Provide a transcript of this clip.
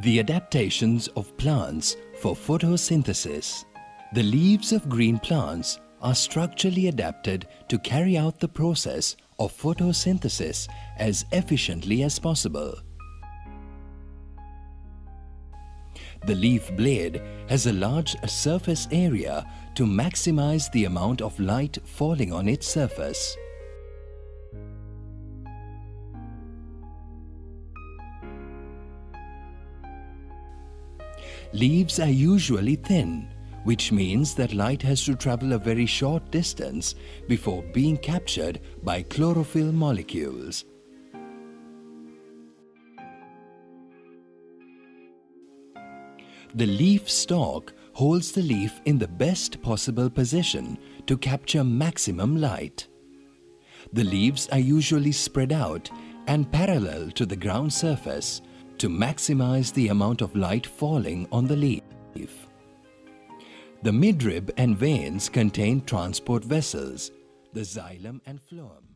The adaptations of plants for photosynthesis. The leaves of green plants are structurally adapted to carry out the process of photosynthesis as efficiently as possible. The leaf blade has a large surface area to maximize the amount of light falling on its surface. Leaves are usually thin, which means that light has to travel a very short distance before being captured by chlorophyll molecules. The leaf stalk holds the leaf in the best possible position to capture maximum light. The leaves are usually spread out and parallel to the ground surface to maximize the amount of light falling on the leaf. The midrib and veins contain transport vessels, the xylem and phloem.